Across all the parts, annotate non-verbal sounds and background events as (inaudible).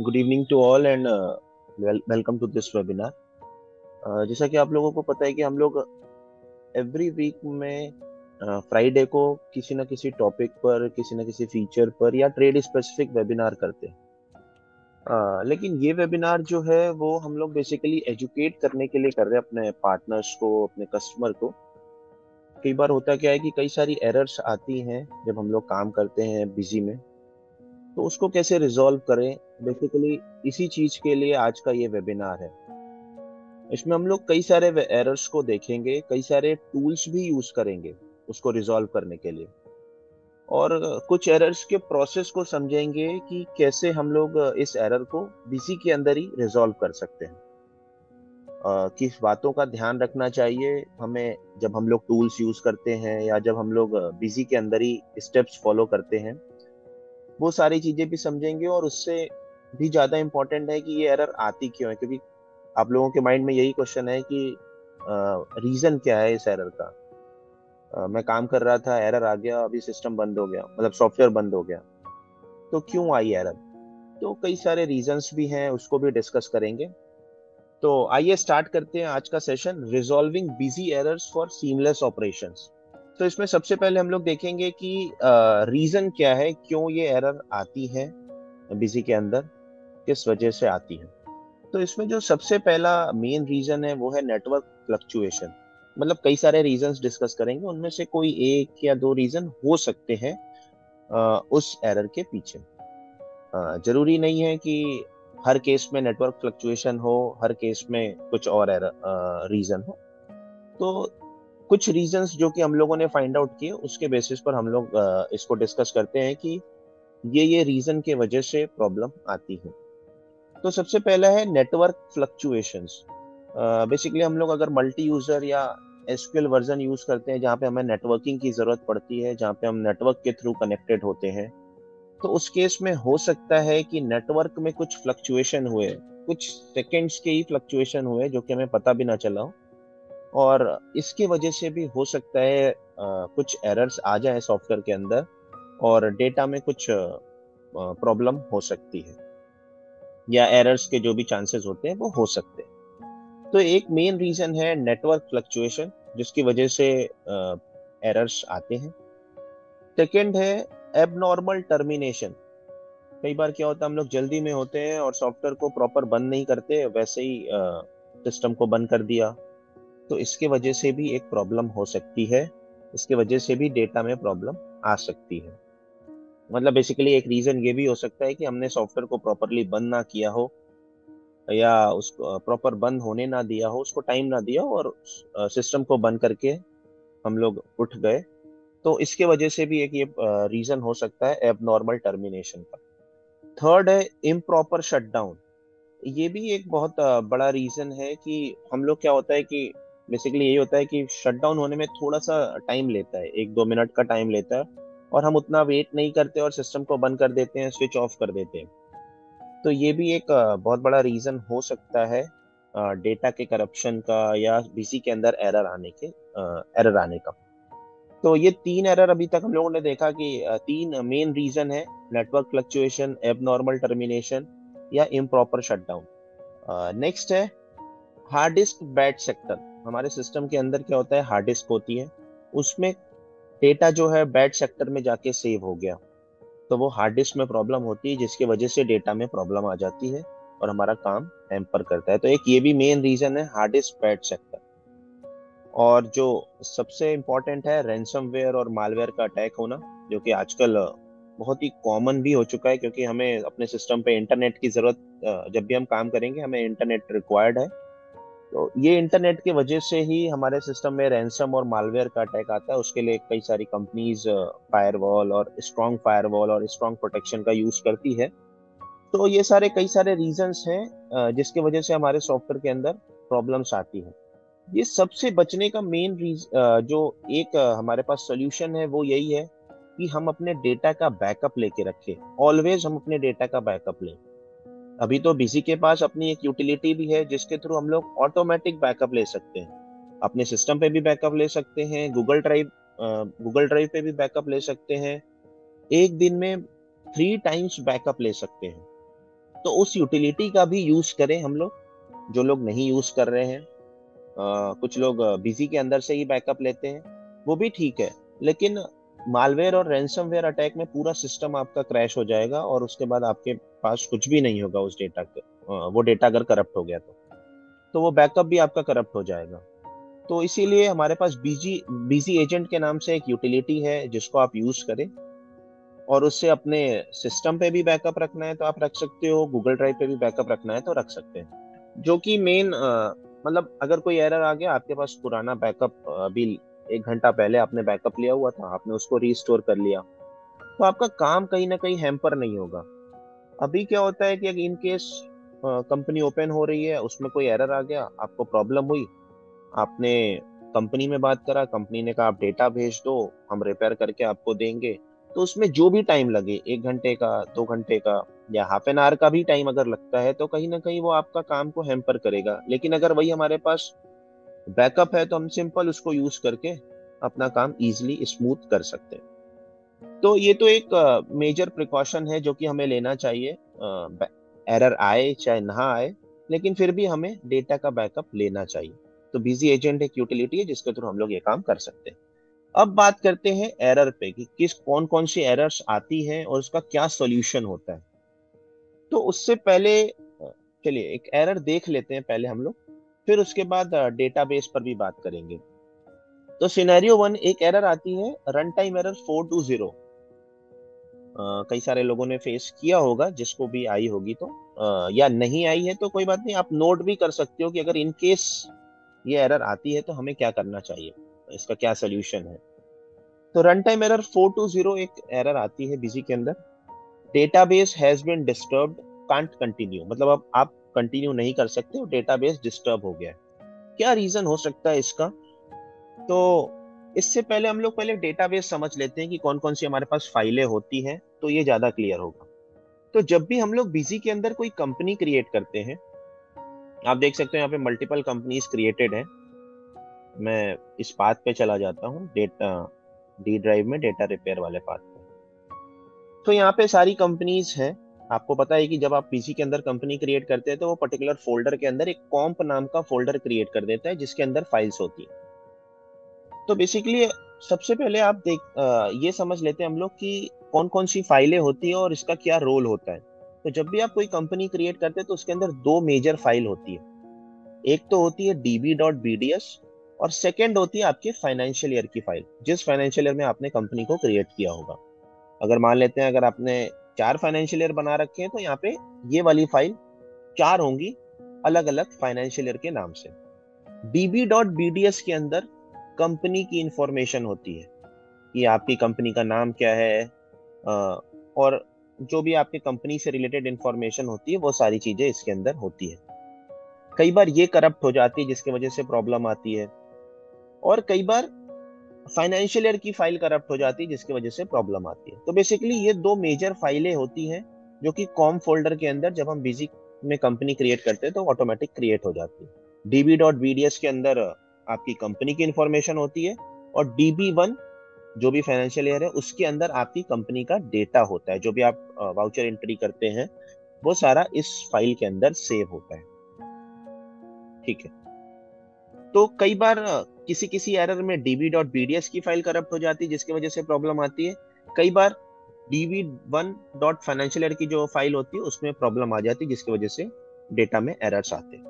Good evening to all and welcome to this. Uh, जैसा कि आप लोगों को पता है कि हम लोग एवरी वीक में फ्राइडे uh, को किसी ना किसी टॉपिक पर किसी ना किसी फीचर पर या ट्रेड स्पेसिफिक वेबिनार करते हैं। Uh, लेकिन ये वेबिनार जो है वो हम लोग बेसिकली एजुकेट करने के लिए कर रहे हैं अपने पार्टनर्स को अपने कस्टमर को। कई बार होता क्या है कि कई सारी एरर्स आती हैं जब हम लोग काम करते हैं बिज़ी में। तो उसको कैसे रिजॉल्व करें बेसिकली इसी चीज़ के लिए आज का ये वेबिनार है। इसमें हम लोग कई सारे एरर्स को देखेंगे, कई सारे टूल्स भी यूज़ करेंगे उसको रिजॉल्व करने के लिए। और कुछ एरर्स के प्रोसेस को समझेंगे कि कैसे हम लोग इस एरर को बीसी के अंदर ही रिजॉल्व कर सकते हैं। किस बातों का ध्यान रखना चाहिए, हमें जब हम लोग टूल्स यूज़ करते हैं या जब हम लोग बिज़ी के अंदर ही स्टेप्स फॉलो करते हैं, वो सारी चीज़ें भी समझेंगे और उससे भी ज़्यादा इम्पोर्टेंट है कि ये एरर आती क्यों है? क्योंकि आप लोगों के माइंड में यही क्वेश्चन है कि रीजन क्या है इस एरर का? आ, मैं काम कर रहा था एरर आ गया अभी सिस्टम बंद हो गया मतलब सॉफ्टवेयर बंद हो गया। तो क्यों आई एरर तो कई सारे रीजंस भी हैं उसको भी डिस्कस करेंगे। तो आइए स्टार्ट करते हैं आज का session resolving busy errors for seamless operations तो इसमें सबसे पहले हम लोग देखेंगे कि रीजन क्या है क्यों ये एरर आती है बिज़ी के अंदर। किस वजह से आती है? तो इसमें जो सबसे पहला मेन रीजन है, वो है नेटवर्क फ्लक्चुएशन मतलब कई सारे रीजंस डिस्कस करेंगे, उनमें से कोई एक या दो रीजन हो सकते हैं उस एरर के पीछे. ज़रूरी नहीं है कि हर केस में नेटवर्क फ्लक्चुएशन हो, हर केस में कुछ और एरर रीजन हो. तो कुछ रीजंस जो कि हम लोगों ने फाइंड आउट किए, उसके बेसिस पर हम लोग इसको डिस्कस करते हैं कि ये ये रीजन के वजह से प्रॉब्लम आती है. तो सबसे पहला है नेटवर्क फ्लक्चुएशंस बेसिकली हम लोग अगर मल्टी यूज़र या एसक्यूएल वर्जन यूज़ करते हैं जहाँ पे हमें नेटवर्किंग की ज़रूरत पड़ती है जहाँ पे हम नेटवर्क के थ्रू कनेक्टेड होते हैं तो उस केस में हो सकता है कि नेटवर्क में कुछ फ्लक्चुएशन हुए कुछ सेकेंड्स के ही फ्लक्चुएशन हुए जो कि हमें पता भी ना चला हो। और इसकी वजह से भी हो सकता है आ, कुछ एरर्स आ जाए सॉफ्टवेयर के अंदर और डेटा में कुछ प्रॉब्लम हो सकती है। या एरर्स के जो भी चांसेस होते हैं, वो हो सकते हैं। तो एक मेन रीजन है नेटवर्क फ्लक्चुएशन जिसकी वजह से एरर्स आते हैं। सेकेंड है एबनॉर्मल टर्मिनेशन कई बार क्या होता है, हम लोग जल्दी में होते हैं और सॉफ्टवेयर को प्रॉपर बंद नहीं करते, वैसे ही सिस्टम को बंद कर दिया। तो इसके वजह से भी एक प्रॉब्लम हो सकती है, इसके वजह से भी डेटा में प्रॉब्लम आ सकती है। मतलब बेसिकली एक रीजन ये भी हो सकता है कि हमने सॉफ्टवेयर को प्रॉपरली बंद ना किया हो, या उसको प्रॉपर बंद होने ना दिया हो, उसको टाइम ना दिया हो और सिस्टम को बंद करके हम लोग उठ गए। तो इसके वजह से भी एक ये रीजन हो सकता है एब नॉर्मल टर्मिनेशन का। थर्ड है इम इम्प्रॉपर शटडाउन ये भी एक बहुत बड़ा रीजन है कि हम लोग क्या होता है कि बेसिकली यही होता है कि शट डाउन होने में थोड़ा सा टाइम लेता है, एक दो मिनट का टाइम लेता है। और हम उतना वेट नहीं करते और सिस्टम को बंद कर देते हैं स्विच ऑफ़ कर देते हैं। तो ये भी एक बहुत बड़ा रीजन हो सकता है डेटा के करप्शन का या बीसी के अंदर एरर आने के एरर आने का। तो ये तीन एरर अभी तक हम लोगों ने देखा कि तीन मेन रीजन है नेटवर्क फ्लक्चुएशन एबनॉर्मल टर्मिनेशन या इम्प्रॉपर शटडाउन नेक्स्ट है हार्ड डिस्क बैड सेक्टर हमारे सिस्टम के अंदर क्या होता है हार्ड डिस्क होती है, उसमें डेटा जो है बैड सेक्टर में जाके सेव हो गया। तो वो हार्ड डिस्क में प्रॉब्लम होती है, जिसकी वजह से डेटा में प्रॉब्लम आ जाती है और हमारा काम हैम्पर करता है। तो एक ये भी मेन रीजन है हार्ड डिस्क बैड सेक्टर। और जो सबसे इम्पोर्टेंट है रैंसमवेयर और मालवेयर का अटैक होना, जो कि आजकल बहुत ही कॉमन भी हो चुका है, क्योंकि हमें अपने सिस्टम पे इंटरनेट की ज़रूरत जब भी हम काम करेंगे, हमें इंटरनेट रिक्वायर्ड है। तो ये इंटरनेट की वजह से ही हमारे सिस्टम में रैंसम और मालवेयर का अटैक आता है। उसके लिए कई सारी कंपनीज़ फायरवॉल और स्ट्रॉन्ग फायरवॉल और स्ट्रॉन्ग प्रोटेक्शन का यूज़ करती है। तो ये सारे, कई सारे रीजंस हैं जिसकी वजह से हमारे सॉफ्टवेयर के अंदर प्रॉब्लम्स आती हैं। ये सबसे बचने का मेन रीज जो एक हमारे पास सोल्यूशन है, वो यही है कि हम अपने डेटा का बैकअप लेके रखें। ऑलवेज हम अपने डेटा का बैकअप लें। अभी तो बीसी के पास अपनी एक यूटिलिटी भी है जिसके थ्रू हम लोग ऑटोमेटिक बैकअप ले सकते हैं। अपने सिस्टम पे भी बैकअप ले सकते हैं गूगल ड्राइव गूगल ड्राइव पे भी बैकअप ले सकते हैं। एक दिन में थ्री टाइम्स बैकअप ले सकते हैं। तो उस यूटिलिटी का भी यूज़ करें हम लोग जो लोग नहीं यूज़ कर रहे हैं। आ, कुछ लोग बिज़ी के अंदर से ही बैकअप लेते हैं। वो भी ठीक है लेकिन मालवेयर और रैंसमवेयर अटैक में पूरा सिस्टम आपका क्रैश हो जाएगा और उसके बाद आपके पास कुछ भी नहीं होगा उस डेटा के वो डेटा अगर करप्ट हो गया तो। तो वो बैकअप भी आपका करप्ट हो जाएगा। तो इसीलिए हमारे पास बीजी बीजी एजेंट के नाम से एक यूटिलिटी है जिसको आप यूज़ करें। और उससे अपने सिस्टम पे भी बैकअप रखना है तो आप रख सकते हो गूगल ड्राइव पे भी बैकअप रखना है तो रख सकते हैं। जो कि मेन मतलब अगर कोई एरर आ गया, आपके पास पुराना बैकअप अभी एक घंटा पहले आपने बैकअप लिया हुआ था, आपने उसको रिस्टोर कर लिया तो आपका काम कहीं ना कहीं हैम्पर नहीं होगा। अभी क्या होता है कि अगर इन केस कंपनी ओपन हो रही है, उसमें कोई एरर आ गया, आपको प्रॉब्लम हुई, आपने कंपनी में बात करा कंपनी ने कहा आप डेटा भेज दो, हम रिपेयर करके आपको देंगे तो उसमें जो भी टाइम लगे, एक घंटे का, दो घंटे का, या हाफ़ एन आवर का भी टाइम अगर लगता है तो कहीं ना कहीं वो आपका काम को हेम्पर करेगा। लेकिन अगर वही हमारे पास बैकअप है तो हम सिंपल उसको यूज़ करके अपना काम इजिली स्मूथ कर सकते हैं। तो ये तो एक मेजर प्रिकॉशन है जो कि हमें लेना चाहिए। एरर आए, चाहे ना आए, लेकिन फिर भी हमें डेटा का बैकअप लेना चाहिए। तो बिज़ी एजेंट एक यूटिलिटी है जिसके थ्रू हम लोग ये काम कर सकते हैं। अब बात करते हैं एरर पे कि किस कौन कौन सी एरर्स आती हैं और उसका क्या सॉल्यूशन होता है। तो उससे पहले चलिए एक एरर देख लेते हैं पहले हम लोग, फिर उसके बाद डेटाबेस पर भी बात करेंगे। तो सिनेरियो वन एक एरर आती है run time error four two zero कई सारे लोगों ने फेस किया होगा जिसको भी आई होगी तो। आ, या नहीं आई है तो कोई बात नहीं आप नोट भी कर सकते हो कि अगर इन केस ये एरर आती है तो हमें क्या करना चाहिए? इसका क्या सोल्यूशन है? तो run time error four two zero एक एरर आती है बिज़ी के अंदर। Database has been disturbed can't continue मतलब अब आप कंटिन्यू नहीं कर सकते डेटाबेस डिस्टर्ब हो गया क्या रीजन हो सकता है इसका? तो इससे पहले हम लोग पहले डेटाबेस समझ लेते हैं कि कौन कौन सी हमारे पास फाइलें होती हैं तो ये ज़्यादा क्लियर होगा। तो जब भी हम लोग बिज़ी के अंदर कोई कंपनी क्रिएट करते हैं, आप देख सकते हो यहाँ पे मल्टीपल कंपनीज़ क्रिएटेड है। मैं इस पाथ पे चला जाता हूँ डेटा डी ड्राइव में डेटा रिपेयर वाले पाथ पे। तो यहाँ पे सारी कंपनीज़ है। आपको पता है कि जब आप पीसी के अंदर कंपनी क्रिएट करते हैं तो वो पर्टिकुलर फोल्डर के अंदर एक कॉम्प नाम का फोल्डर क्रिएट कर देता है, जिसके अंदर फाइल्स होती है। तो बेसिकली सबसे पहले आप देख आ, ये समझ लेते हैं हम लोग कि कौन कौन सी फाइलें होती है और इसका क्या रोल होता है। तो जब भी आप कोई कंपनी क्रिएट करते हैं तो उसके अंदर दो मेजर फ़ाइल होती है। एक तो होती है DB dot B D S और सेकेंड होती है आपके फाइनेंशियल ईयर की फ़ाइल जिस फाइनेंशियल ईयर में आपने कंपनी को क्रिएट किया होगा। अगर मान लेते हैं अगर आपने चार फाइनेंशियल ईयर बना रखे हैं तो यहाँ पे ये वाली फ़ाइल चार होंगी अलग अलग फाइनेंशियल ईयर के नाम से। DB dot B D S के अंदर कंपनी की इंफॉर्मेशन होती है कि आपकी कंपनी का नाम क्या है और जो भी आपकी कंपनी से रिलेटेड इंफॉर्मेशन होती है, वो सारी चीज़ें इसके अंदर होती है। कई बार ये करप्ट हो जाती है, जिसकी वजह से प्रॉब्लम आती है, और कई बार फाइनेंशियल ईयर की फ़ाइल करप्ट हो जाती है, जिसकी वजह से प्रॉब्लम आती है। तो बेसिकली ये दो मेजर फाइलें होती हैं, जो कि कॉम फोल्डर के अंदर जब हम बिज़ी में कंपनी क्रिएट करते हैं तो ऑटोमेटिक क्रिएट हो जाती है। DB dot B D S के अंदर आपकी कंपनी की इंफॉर्मेशन होती है और डीबी वन जो भी फाइनेंशियल ईयर है, उसके अंदर आपकी कंपनी का डेटा होता है। जो भी आप वाउचर एंट्री करते हैं, वो सारा इस फ़ाइल के अंदर सेव होता है। ठीक है। तो कई बार किसी किसी एरर में डीबी डॉट बीडीएस की फ़ाइल करप्ट हो जाती है, जिसकी वजह से प्रॉब्लम आती है। कई बार DB one dot financial year की जो फ़ाइल होती है, उसमें प्रॉब्लम आ जाती है, जिसकी वजह से डेटा में एरर्स आते हैं।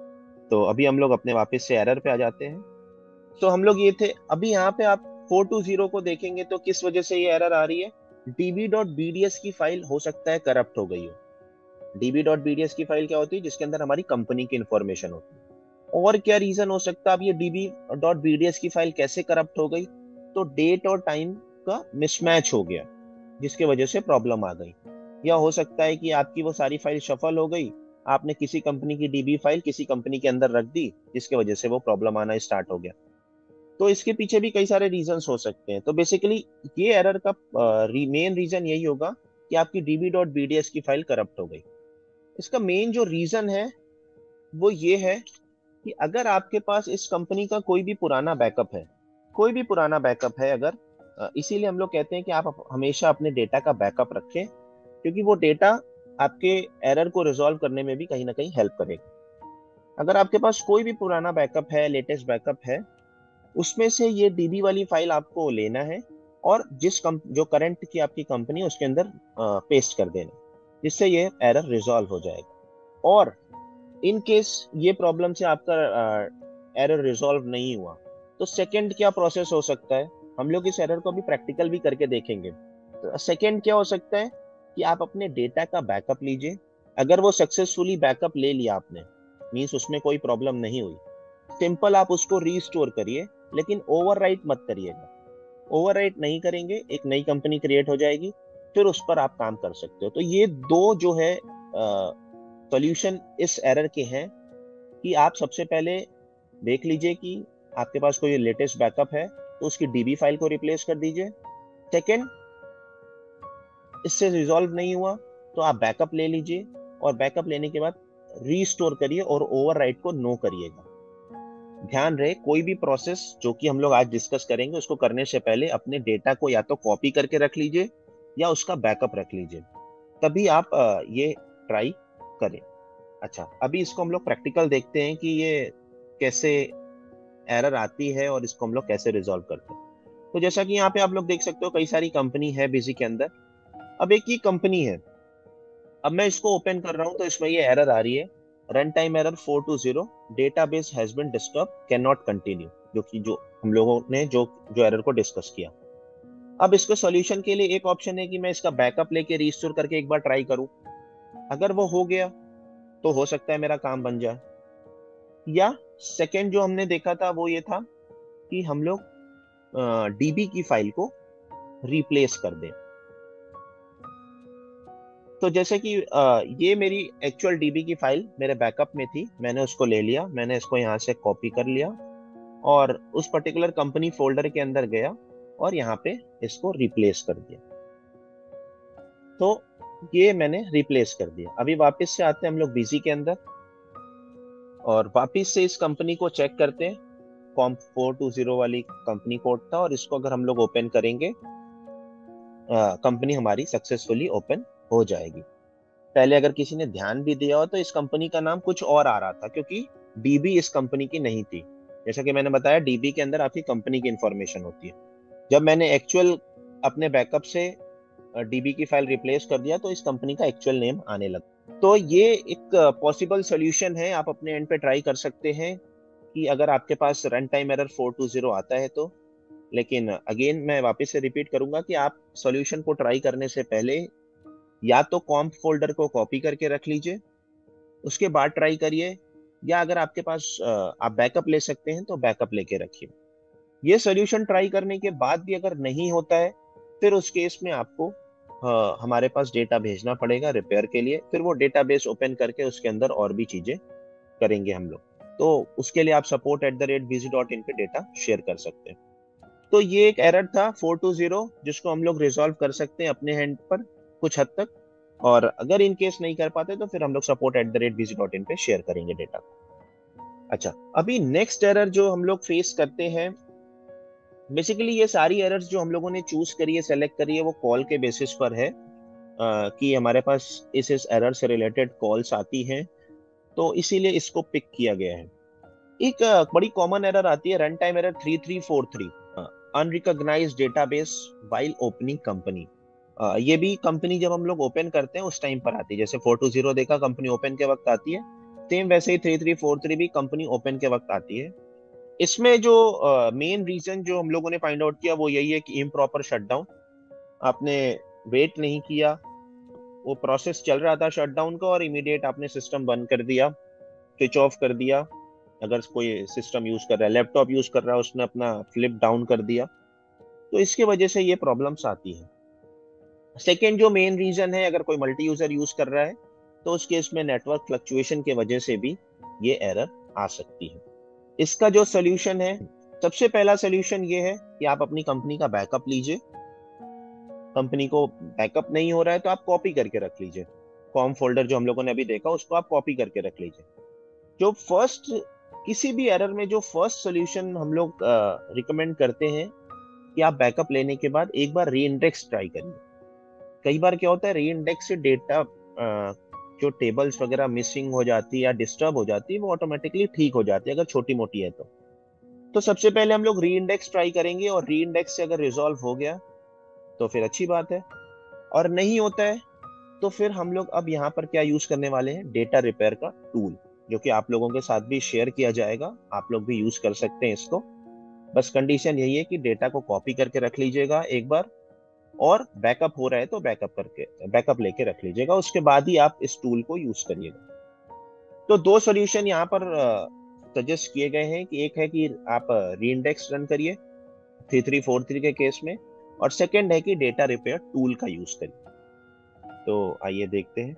तो अभी हम लोग अपने वापस से एरर पे आ जाते हैं। तो हम लोग ये थे, अभी यहाँ पे आप फोर टू ज़ीरो को देखेंगे तो किस वजह से ये एरर आ रही है? डीबी डॉट बीडीएस की फ़ाइल हो सकता है करप्ट हो गई हो। डीबी डॉट बीडीएस की फ़ाइल क्या होती है? जिसके अंदर हमारी कंपनी की इंफॉर्मेशन होती है। और क्या रीजन हो सकता है? अब ये डीबी डॉट बीडीएस की फ़ाइल कैसे करप्ट हो गई? तो डेट और टाइम का मिसमैच हो गया, जिसकी वजह से प्रॉब्लम आ गई। या हो सकता है कि आपकी वो सारी फ़ाइल सफल हो गई, आपने किसी कंपनी की डीबी फ़ाइल किसी कंपनी के अंदर रख दी, जिसकी वजह से वो प्रॉब्लम आना स्टार्ट हो गया। तो इसके पीछे भी कई सारे रीजन हो सकते हैं। तो बेसिकली ये एरर का मेन रीजन यही होगा कि आपकी DB dot B D S की फ़ाइल करप्ट हो गई। इसका मेन जो रीजन है, वो ये है कि अगर आपके पास इस कंपनी का कोई भी पुराना बैकअप है, कोई भी पुराना बैकअप है अगर इसीलिए हम लोग कहते हैं कि आप हमेशा अपने डेटा का बैकअप रखें, क्योंकि वो डेटा आपके एरर को रिजॉल्व करने में भी कहीं ना कहीं हेल्प करेगा। अगर आपके पास कोई भी पुराना बैकअप है लेटेस्ट बैकअप है उसमें से ये डीबी वाली फ़ाइल आपको लेना है और जिस कम जो करंट की आपकी कंपनी उसके अंदर पेस्ट कर देना जिससे ये एरर रिजॉल्व हो जाएगा। और इन केस ये प्रॉब्लम से आपका एरर रिजॉल्व नहीं हुआ तो सेकंड क्या प्रोसेस हो सकता है? हम लोग इस एरर को भी प्रैक्टिकल भी करके देखेंगे। तो सेकंड क्या हो सकता है कि आप अपने डेटा का बैकअप लीजिए। अगर वो सक्सेसफुली बैकअप ले लिया आपने मीन्स उसमें कोई प्रॉब्लम नहीं हुई सिंपल आप उसको रीस्टोर करिए। लेकिन ओवरराइट मत करिएगा। ओवरराइट नहीं करेंगे, एक नई कंपनी क्रिएट हो जाएगी, फिर उस पर आप काम कर सकते हो। तो ये दो जो है सोल्यूशन इस एरर के हैं कि आप सबसे पहले देख लीजिए कि आपके पास कोई लेटेस्ट बैकअप है तो उसकी डीबी फ़ाइल को रिप्लेस कर दीजिए। सेकेंड इससे रिजॉल्व नहीं हुआ तो आप बैकअप ले लीजिए और बैकअप लेने के बाद रीस्टोर करिए और ओवरराइट को नो करिएगा। ध्यान रहे, कोई भी प्रोसेस जो कि हम लोग आज डिस्कस करेंगे, उसको करने से पहले अपने डेटा को या तो कॉपी करके रख लीजिए या उसका बैकअप रख लीजिए। तभी आप ये ट्राई करें। अच्छा अभी इसको हम लोग प्रैक्टिकल देखते हैं कि ये कैसे एरर आती है और इसको हम लोग कैसे रिजॉल्व करते हैं। तो जैसा कि यहाँ पे आप लोग देख सकते हो, कई सारी कंपनी है बिज़ी के अंदर। अब एक ही कंपनी है। अब मैं इसको ओपन कर रहा हूँ तो इसमें ये एरर आ रही है। Run error four two zero database has been disturb can not continue जो कि जो हम लोगों ने जो जो एरर को डिस्कस किया। अब इसको सॉल्यूशन के लिए एक ऑप्शन है कि मैं इसका बैकअप लेके रिस्टोर करके एक बार ट्राई करूँ। अगर वो हो गया तो हो सकता है मेरा काम बन जाए। या सेकेंड जो हमने देखा था, वो ये था कि हम लोग डीबी की फ़ाइल को रिप्लेस कर दें। तो जैसे कि ये मेरी एक्चुअल डीबी की फ़ाइल मेरे बैकअप में थी, मैंने उसको ले लिया, मैंने इसको यहाँ से कॉपी कर लिया और उस पर्टिकुलर कंपनी फोल्डर के अंदर गया और यहाँ पे इसको रिप्लेस कर दिया। तो ये मैंने रिप्लेस कर दिया। अभी वापस से आते हैं हम लोग बिज़ी के अंदर और वापस से इस कंपनी को चेक करते हैं। कॉम फोर टू ज़ीरो वाली कंपनी कोड था और इसको अगर हम लोग ओपन करेंगे कंपनी हमारी सक्सेसफुली ओपन हो जाएगी। पहले अगर किसी ने ध्यान भी दिया हो तो इस कंपनी का नाम कुछ और आ रहा था, क्योंकि डीबी इस कंपनी की नहीं थी। जैसा कि मैंने बताया, डीबी के अंदर आपकी कंपनी की इंफॉर्मेशन होती है। जब मैंने एक्चुअल अपने बैकअप से डीबी की फ़ाइल रिप्लेस कर दिया तो इस कंपनी का एक्चुअल नेम आने लगा तो ये एक पॉसिबल सोल्यूशन है, आप अपने एंड पे ट्राई कर सकते हैं कि अगर आपके पास run time error four two zero आता है तो। लेकिन अगेन मैं वापस से रिपीट करूँगा कि आप सॉल्यूशन को ट्राई करने से पहले या तो कॉम्प फोल्डर को कॉपी करके रख लीजिए, उसके बाद ट्राई करिए, या अगर आपके पास आप बैकअप ले सकते हैं तो बैकअप लेके रखिए। ये सोल्यूशन ट्राई करने के बाद भी अगर नहीं होता है, फिर उस केस में आपको हमारे पास डेटा भेजना पड़ेगा रिपेयर के लिए, फिर वो डेटाबेस ओपन करके उसके अंदर और भी चीज़ें करेंगे हम लोग। तो उसके लिए आप support at the rate Busy dot in पे डेटा शेयर कर सकते हैं। तो ये एक एरर था फोर टू ज़ीरो जिसको हम लोग रिजोल्व कर सकते हैं अपने हैंड पर। कुछ हद तक। और अगर इन केस नहीं कर पाते तो फिर हम लोग support at the rate Busy dot in पे शेयर करेंगे डेटा अच्छा अभी नेक्स्ट एरर जो हम लोग फेस करते हैं बेसिकली ये सारी एरर्स जो हम लोगों ने चूज़ करी है सेलेक्ट करी है वो कॉल के बेसिस पर है। आ, कि हमारे पास इस इस एरर से रिलेटेड कॉल्स आती हैं तो इसीलिए इसको पिक किया गया है। एक बड़ी कॉमन एरर आती है run time error three three four three unrecognized database while opening company ये भी कंपनी जब हम लोग ओपन करते हैं उस टाइम पर आती है। जैसे फोर टू ज़ीरो देखा कंपनी ओपन के वक्त आती है। सेम वैसे ही थ्री थ्री फोर थ्री भी कंपनी ओपन के वक्त आती है। इसमें जो मेन uh, रीजन जो हम लोगों ने फाइंड आउट किया वो यही है कि इम प्रॉपर शटडाउन आपने वेट नहीं किया। वो प्रोसेस चल रहा था शटडाउन का और इमीडिएट आपने सिस्टम बंद कर दिया स्विच ऑफ़ कर दिया। अगर कोई सिस्टम यूज़ कर रहा है लैपटॉप यूज़ कर रहा है उसने अपना फ्लिप डाउन कर दिया। तो इसके वजह से ये प्रॉब्लम्स आती है। सेकेंड जो मेन रीजन है, अगर कोई मल्टी यूज़र यूज़ कर रहा है तो उस केस में नेटवर्क फ्लक्चुएशन के वजह से भी ये एरर आ सकती है। इसका जो सोल्यूशन है, सबसे पहला सोल्यूशन ये है कि आप अपनी कंपनी का बैकअप लीजिए। कंपनी को बैकअप नहीं हो रहा है तो आप कॉपी करके रख लीजिए। कॉम फोल्डर जो हम लोगों ने अभी देखा, उसको आप कॉपी करके रख लीजिए। जो फ़र्स्ट किसी भी एरर में जो फ़र्स्ट सोल्यूशन हम लोग रिकमेंड करते हैं कि आप बैकअप लेने के बाद एक बार री इंडेक्स ट्राई करिए। कई बार क्या होता है री इंडेक्स डेटा जो टेबल्स वगैरह मिसिंग हो जाती है या डिस्टर्ब हो जाती है, वो ऑटोमेटिकली ठीक हो जाती है, अगर छोटी मोटी है तो। तो सबसे पहले हम लोग री इंडेक्स ट्राई करेंगे और री इंडेक्स से अगर रिजॉल्व हो गया तो फिर अच्छी बात है। और नहीं होता है तो फिर हम लोग अब यहाँ पर क्या यूज़ करने वाले हैं? डेटा रिपेयर का टूल जो कि आप लोगों के साथ भी शेयर किया जाएगा, आप लोग भी यूज़ कर सकते हैं इसको। बस कंडीशन यही है कि डेटा को कॉपी करके रख लीजिएगा एक बार और बैकअप हो रहा है तो बैकअप करके बैकअप लेके रख लीजिएगा। उसके बाद ही आप इस टूल को यूज़ करिएगा। तो दो सॉल्यूशन यहाँ पर सजेस्ट किए गए हैं कि एक है कि आप री इंडेक्स रन करिए थ्री थ्री फोर थ्री के केस में और सेकेंड है कि डेटा रिपेयर टूल का यूज़ करिए। तो आइए देखते हैं।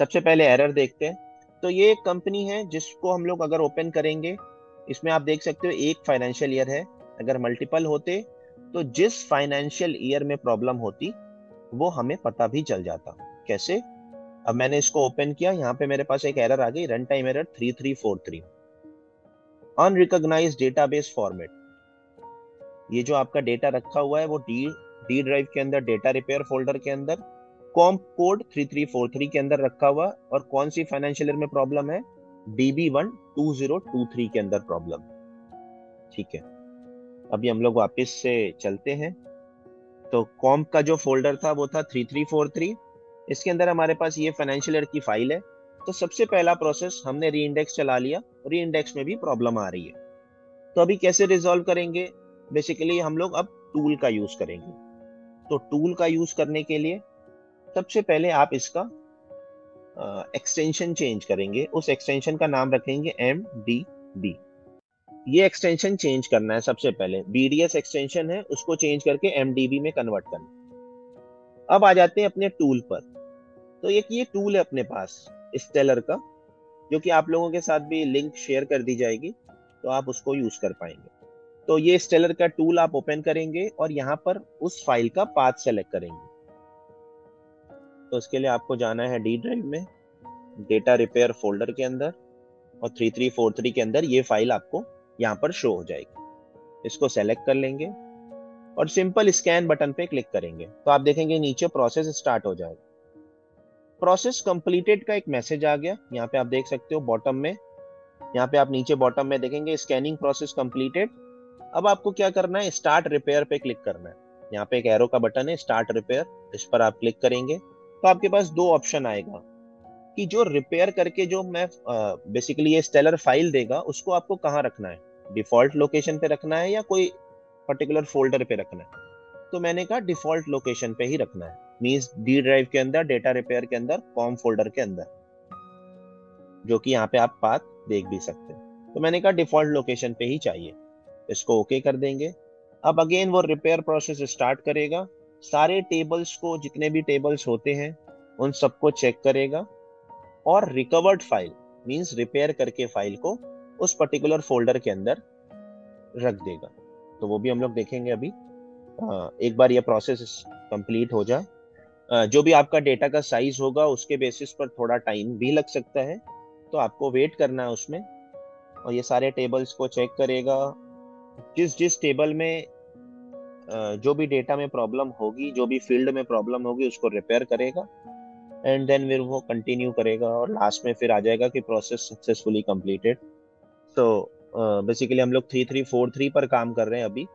सबसे पहले एरर देखते हैं। तो ये एक कंपनी है जिसको हम लोग अगर ओपन करेंगे, इसमें आप देख सकते हो एक फाइनेंशियल ईयर है। अगर मल्टीपल होते तो जिस फाइनेंशियल ईयर में प्रॉब्लम होती, वो हमें पता भी चल जाता। कैसे? अब मैंने इसको ओपन किया, यहाँ पे मेरे पास एक एरर आ गई run time error three three four three unrecognized database format ये जो आपका डेटा रखा हुआ है, वो डी डी ड्राइव के अंदर डेटा रिपेयर फोल्डर के अंदर comp code three three four three के अंदर रखा हुआ, और कौन सी फाइनेंशियल ईयर में प्रॉब्लम है? DB one two zero two three के अंदर प्रॉब्लम ठीक है। अभी हम लोग वापस से चलते हैं। तो कॉम्प का जो फोल्डर था, वो था थ्री थ्री फोर थ्री इसके अंदर हमारे पास ये फाइनेंशियल ईयर की फ़ाइल है। तो सबसे पहला प्रोसेस हमने री इंडेक्स चला लिया री इंडेक्स में भी प्रॉब्लम आ रही है। तो अभी कैसे रिजॉल्व करेंगे? बेसिकली हम लोग अब टूल का यूज़ करेंगे। तो टूल का यूज़ करने के लिए सबसे पहले आप इसका एक्सटेंशन चेंज करेंगे। उस एक्सटेंशन का नाम रखेंगे एम डी बी ये एक्सटेंशन चेंज करना है सबसे पहले। बीडीएस एक्सटेंशन है, उसको चेंज करके एमडीबी में कन्वर्ट करना अब आ जाते हैं अपने टूल पर। तो एक ये टूल है अपने पास स्टेलर का, जो कि आप लोगों के साथ भी लिंक शेयर कर दी जाएगी तो आप उसको यूज़ कर पाएँगे। तो ये स्टेलर का टूल आप ओपन करेंगे और यहाँ पर उस फ़ाइल का पाथ सेलेक्ट करेंगे। तो उसके लिए आपको जाना है डी ड्राइव में डेटा रिपेयर फोल्डर के अंदर और थ्री थ्री फोर थ्री के अंदर ये फ़ाइल आपको यहाँ पर शो हो जाएगी। इसको सेलेक्ट कर लेंगे और सिंपल स्कैन बटन पे क्लिक करेंगे। तो आप देखेंगे नीचे प्रोसेस स्टार्ट हो जाएगा। प्रोसेस कंप्लीटेड का एक मैसेज आ गया। यहाँ पे आप देख सकते हो बॉटम में। यहाँ पे आप नीचे बॉटम में देखेंगे स्कैनिंग प्रोसेस कंप्लीटेड अब आपको क्या करना है? स्टार्ट रिपेयर पे क्लिक करना है। यहाँ पे एक एरो का बटन है स्टार्ट रिपेयर इस पर आप क्लिक करेंगे। तो आपके पास दो ऑप्शन आएगा कि जो रिपेयर करके जो मैं बेसिकली ये स्टेलर फ़ाइल देगा, उसको आपको कहाँ रखना है? डिफ़ॉल्ट लोकेशन पे रखना है या कोई पर्टिकुलर फोल्डर पे रखना है? तो मैंने कहा डिफ़ॉल्ट लोकेशन पे ही रखना है। मीन्स डी ड्राइव के अंदर डेटा रिपेयर के अंदर कॉम फोल्डर के अंदर। जो कि यहाँ पे आप पाथ देख भी सकते हैं। तो मैंने कहा डिफ़ॉल्ट लोकेशन पे ही चाहिए। इसको ओके कर देंगे। अब अगेन वो रिपेयर प्रोसेस स्टार्ट करेगा। सारे टेबल्स को, जितने भी टेबल्स होते हैं, उन सबको चेक करेगा। और रिकवर्ड फ़ाइल मींस रिपेयर करके फ़ाइल को उस पर्टिकुलर फोल्डर के अंदर रख देगा। तो वो भी हम लोग देखेंगे अभी। एक बार ये प्रोसेस कंप्लीट हो जाए जो भी आपका डेटा का साइज़ होगा, उसके बेसिस पर थोड़ा टाइम भी लग सकता है। तो आपको वेट करना है उसमें। और ये सारे टेबल्स को चेक करेगा। जिस जिस टेबल में जो भी डेटा में प्रॉब्लम होगी, जो भी फ़ील्ड में प्रॉब्लम होगी, उसको रिपेयर करेगा। एंड देन फिर वो कंटिन्यू करेगा। और लास्ट में फिर आ जाएगा कि प्रोसेस सक्सेसफुली कंप्लीटेड तो बेसिकली हम लोग थ्री थ्री फोर थ्री पर काम कर रहे हैं अभी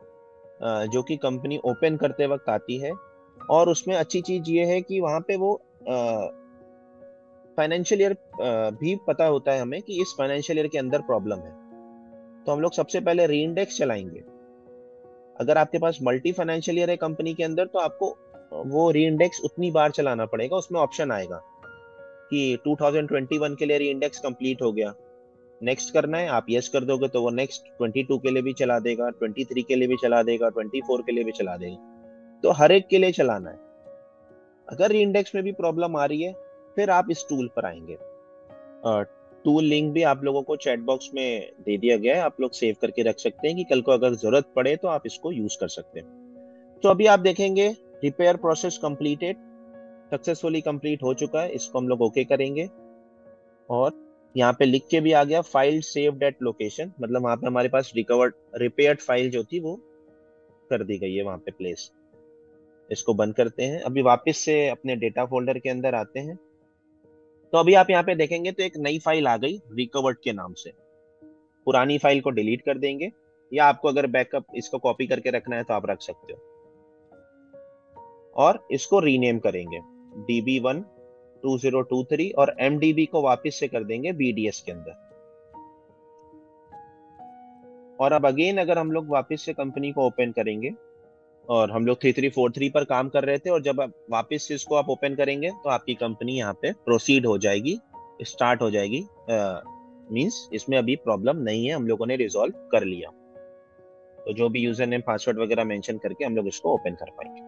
जो कि कंपनी ओपन करते वक्त आती है। और उसमें अच्छी चीज़ ये है कि वहाँ पे वो फाइनेंशियल ईयर भी पता होता है हमें कि इस फाइनेंशियल ईयर के अंदर प्रॉब्लम है। तो हम लोग सबसे पहले री इंडेक्स चलाएँगे। अगर आपके पास मल्टी फाइनेंशियल ईयर है कंपनी के अंदर तो आपको वो री इंडेक्स उतनी बार चलाना पड़ेगा, उसमें ऑप्शन आएगा कि 2021 के लिए री इंडेक्स कंप्लीट हो गया। नेक्स्ट करना है, आप यस कर दोगे तो वो नेक्स्ट 22 के लिए भी चला देगा 23 के लिए भी चला देगा 24 के लिए भी चला देगा। तो हर एक के लिए चलाना है। अगर री इंडेक्स में भी प्रॉब्लम आ रही है, फिर आप इस टूल पर आएँगे। टूल लिंक भी आप लोगों को चैट बॉक्स में दे दिया गया है, आप लोग सेव करके रख सकते हैं कि कल को अगर ज़रूरत पड़े तो आप इसको यूज़ कर सकते हैं। तो अभी आप देखेंगे repair process completed successfully complete हो चुका है, इसको हम लोग ओके करेंगे। और यहाँ पे लिख के भी आ गया फ़ाइल सेव्ड एट लोकेशन मतलब वहाँ पे हमारे पास रिकवर्ड रिपेयर्ड फ़ाइल जो थी वो कर दी गई है वहाँ पे प्लेस इसको बंद करते हैं. अभी वापस से अपने डेटा फोल्डर के अंदर आते हैं. तो अभी आप यहाँ पे देखेंगे तो एक नई फ़ाइल आ गई रिकवर्ड के नाम से. पुरानी फ़ाइल को डिलीट कर देंगे, या आपको अगर बैकअप इसको कॉपी करके रखना है तो आप रख सकते हो. और इसको रीनेम करेंगे. DB one two zero two three और MDB को वापस से कर देंगे बीडीएस के अंदर। और अब अगेन अगर हम लोग वापस से कंपनी को ओपन करेंगे, और हम लोग थ्री थ्री फोर थ्री पर काम कर रहे थे, और जब आप वापस से इसको आप ओपन करेंगे तो आपकी कंपनी यहाँ पे प्रोसीड हो जाएगी स्टार्ट हो जाएगी मींस इसमें अभी प्रॉब्लम नहीं है, हम लोगों ने रिजॉल्व कर लिया। तो जो भी यूज़र नेम पासवर्ड वगैरह मेंशन करके हम लोग इसको ओपन कर पाएँगे।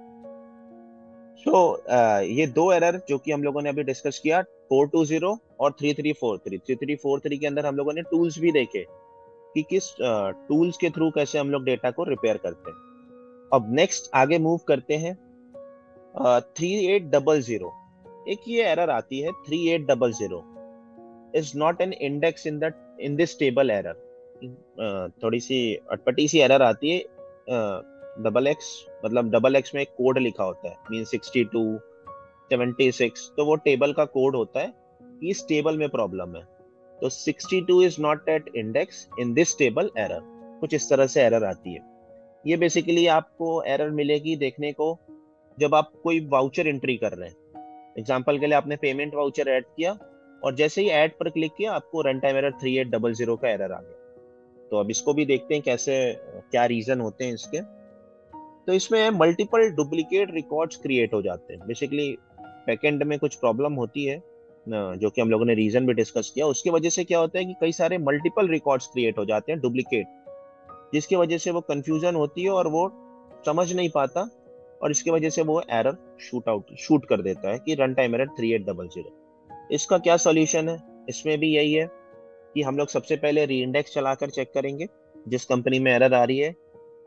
सो uh, ये दो एरर जो कि हम लोगों ने अभी डिस्कस किया फोर टू ज़ीरो और three three four three three three four three के अंदर हम लोगों ने टूल्स भी देखे कि किस टूल्स uh, के थ्रू कैसे हम लोग डेटा को रिपेयर करते हैं. अब नेक्स्ट आगे मूव करते हैं थ्री एट डबल ज़ीरो एक ये एरर आती है three eight double zero is not an index in the in this table error थोड़ी सी अटपटी सी एरर आती है डबल एक्स मतलब डबल एक्स में एक कोड लिखा होता है mean sixty two seventy six तो वो टेबल का कोड होता है इस टेबल में प्रॉब्लम है। तो sixty two is not at index in this table error कुछ इस तरह से एरर आती है। ये बेसिकली आपको एरर मिलेगी देखने को जब आप कोई वाउचर एंट्री कर रहे हैं। एग्ज़ाम्पल के लिए आपने पेमेंट वाउचर ऐड किया और जैसे ही ऐड पर क्लिक किया, आपको run time error three eight double zero का एरर आ गया। तो अब इसको भी देखते हैं कैसे, क्या रीजन होते हैं इसके। तो इसमें मल्टीपल डुप्लीकेट रिकॉर्ड्स क्रिएट हो जाते हैं। बेसिकली बैकेंड में कुछ प्रॉब्लम होती है जो कि हम लोगों ने रीजन भी डिस्कस किया। उसकी वजह से क्या होता है कि कई सारे मल्टीपल रिकॉर्ड्स क्रिएट हो जाते हैं डुप्लीकेट जिसकी वजह से वो कंफ्यूजन होती है और वो समझ नहीं पाता और इसकी वजह से वो एरर शूट आउट शूट कर देता है कि run time error three eight double zero इसका क्या सोल्यूशन है? इसमें भी यही है कि हम लोग सबसे पहले री इंडेक्स चलाकर चेक करेंगे, जिस कंपनी में एरर आ रही है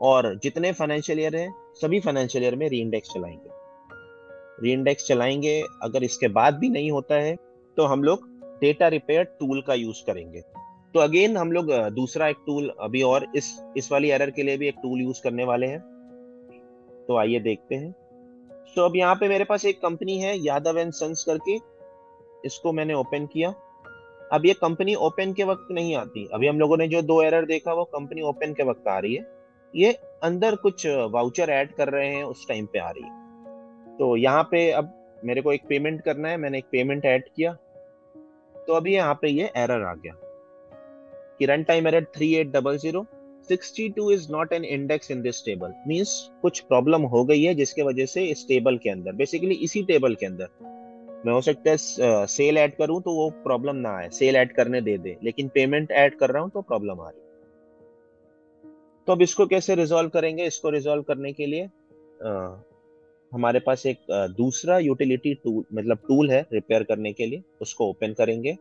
और जितने फाइनेंशियल ईयर हैं, सभी फाइनेंशियल ईयर में री इंडेक्स चलाएँगे। री इंडेक्स चलाएँगे, अगर इसके बाद भी नहीं होता है तो हम लोग डेटा रिपेयर टूल का यूज़ करेंगे। तो अगेन हम लोग दूसरा एक टूल अभी और इस इस वाली एरर के लिए भी एक टूल यूज़ करने वाले हैं। तो आइए देखते हैं। तो अब यहाँ पे मेरे पास एक कंपनी है, यादव एंड सन्स करके। इसको मैंने ओपन किया। अब ये कंपनी ओपन के वक्त नहीं आती। अभी हम लोगों ने जो दो एरर देखा, वो कंपनी ओपन के वक्त आ रही है। ये अंदर कुछ वाउचर ऐड कर रहे हैं, उस टाइम पे आ रही है। तो यहाँ पे अब मेरे को एक पेमेंट करना है, मैंने एक पेमेंट ऐड किया। तो अभी यहाँ पे ये एरर आ गया। कि run time error 3800 62 is not an index in this table means कुछ प्रॉब्लम हो गई है, जिसके वजह से इस टेबल के अंदर बेसिकली इसी टेबल के अंदर, मैं हो सकता है सेल ऐड करूँ तो वो प्रॉब्लम ना आए। सेल ऐड करने दे दे, लेकिन पेमेंट ऐड कर रहा हूँ तो प्रॉब्लम आ रही तो अब इसको कैसे रिजोल्व करेंगे? इसको रिजोल्व करने के लिए आ, हमारे पास एक दूसरा यूटिलिटी टूल मतलब टूल है रिपेयर करने के लिए उसको ओपन करेंगे।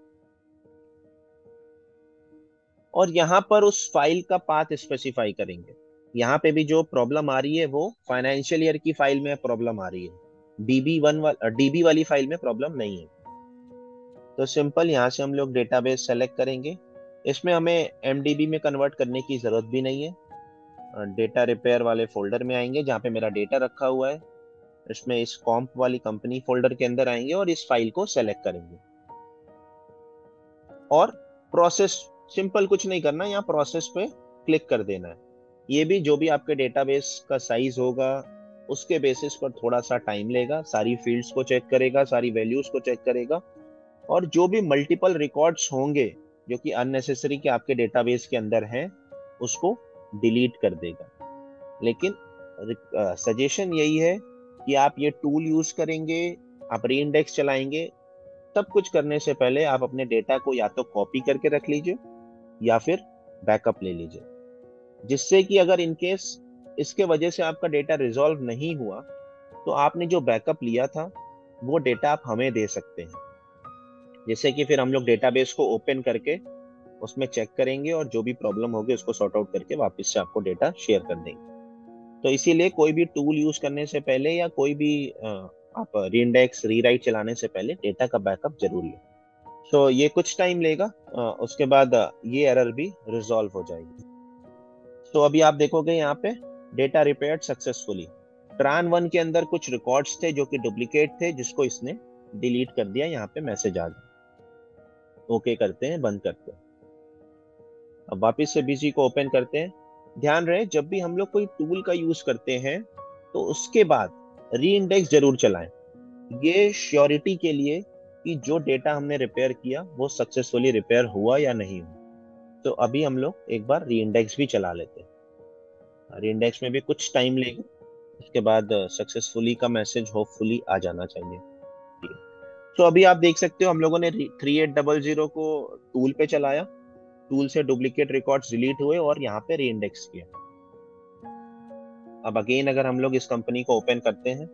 और यहाँ पर उस फ़ाइल का पाथ स्पेसिफाई करेंगे। यहाँ पे भी जो प्रॉब्लम आ रही है वो फाइनेंशियल ईयर की फ़ाइल में प्रॉब्लम आ रही है। डीबी वन डीबी वाली फ़ाइल में प्रॉब्लम नहीं है। तो सिंपल यहाँ से हम लोग डेटाबेस सेलेक्ट करेंगे। इसमें हमें एमडीबी में कन्वर्ट करने की ज़रूरत भी नहीं है। डेटा रिपेयर वाले फोल्डर में आएँगे, जहाँ पे मेरा डेटा रखा हुआ है। इसमें इस कॉम्प वाली कंपनी फोल्डर के अंदर आएँगे और इस फ़ाइल को सेलेक्ट करेंगे। और प्रोसेस सिंपल कुछ नहीं करना, यहाँ प्रोसेस पे क्लिक कर देना है। ये भी जो भी आपके डेटाबेस का साइज़ होगा, उसके बेसिस पर थोड़ा सा टाइम लेगा, सारी फील्ड्स को चेक करेगा, सारी वैल्यूज़ को चेक करेगा। और जो भी मल्टीपल रिकॉर्ड्स होंगे, जो कि अननेसेसरी के आपके डेटाबेस के अंदर हैं, उसको डिलीट कर देगा। लेकिन सजेशन यही है कि आप ये टूल यूज़ करेंगे, आप री इंडेक्स चलाएँगे, तब कुछ करने से पहले आप अपने डेटा को या तो कॉपी करके रख लीजिए, या फिर बैकअप ले लीजिए। जिससे कि अगर इनकेस इसके वजह से आपका डेटा रिजॉल्व नहीं हुआ तो आपने जो बैकअप लिया था, वो डेटा आप हमें दे सकते हैं। जैसे कि फिर हम लोग डेटाबेस को ओपन करके उसमें चेक करेंगे और जो भी प्रॉब्लम होगी उसको सॉर्ट आउट करके वापस से आपको डेटा शेयर कर देंगे। तो इसीलिए कोई भी टूल यूज़ करने से पहले या कोई भी आप रीइंडेक्स रीराइट चलाने से पहले डेटा का बैकअप ज़रूर लें। तो ये कुछ टाइम लेगा उसके बाद ये एरर भी रिजॉल्व हो जाएगी। तो अभी आप देखोगे यहाँ पे data repair successfully tran one के अंदर कुछ रिकॉर्ड्स थे जो कि डुप्लीकेट थे, जिसको इसने डिलीट कर दिया यहाँ पे मैसेज आ गया। ओके करते हैं, बंद करते हैं। अब वापस से बीजी को ओपन करते हैं। ध्यान रहे, जब भी हम लोग कोई टूल का यूज़ करते हैं तो उसके बाद री इंडेक्स ज़रूर चलाएँ। ये श्योरिटी के लिए कि जो डेटा हमने रिपेयर किया, वो सक्सेसफुली रिपेयर हुआ या नहीं हुआ। तो अभी हम लोग एक बार री इंडेक्स भी चला लेते हैं। री इंडेक्स में भी कुछ टाइम लेगा, उसके बाद सक्सेसफुली का मैसेज होपफुली आ जाना चाहिए। तो अभी आप देख सकते हो, हम लोगों ने थ्री एट डबल ज़ीरो को टूल पे चलाया। टूल से डुप्लीकेट रिकॉर्ड्स डिलीट हुए और यहाँ पे री इंडेक्स किया अब अगेन अगर हम लोग इस कंपनी को ओपन करते हैं।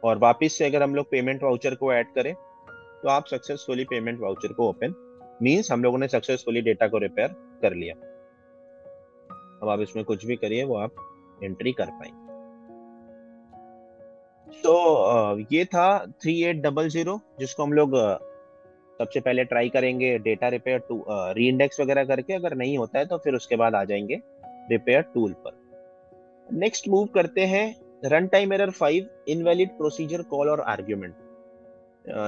और वापस से अगर हम लोग पेमेंट वाउचर को ऐड करें तो आप सक्सेसफुली पेमेंट वाउचर को ओपन मींस हम लोगों ने सक्सेसफुली डेटा को रिपेयर कर लिया। अब आप इसमें कुछ भी करिए, वो आप एंट्री कर पाएँगे। तो ये था थ्री एट डबल ज़ीरो जिसको हम लोग सबसे पहले ट्राई करेंगे डेटा रिपेयर टू री इंडेक्स वगैरह करके, अगर नहीं होता है तो फिर उसके बाद आ जाएँगे रिपेयर टूल पर। नेक्स्ट मूव करते हैं run time error five invalid procedure call और आर्ग्यूमेंट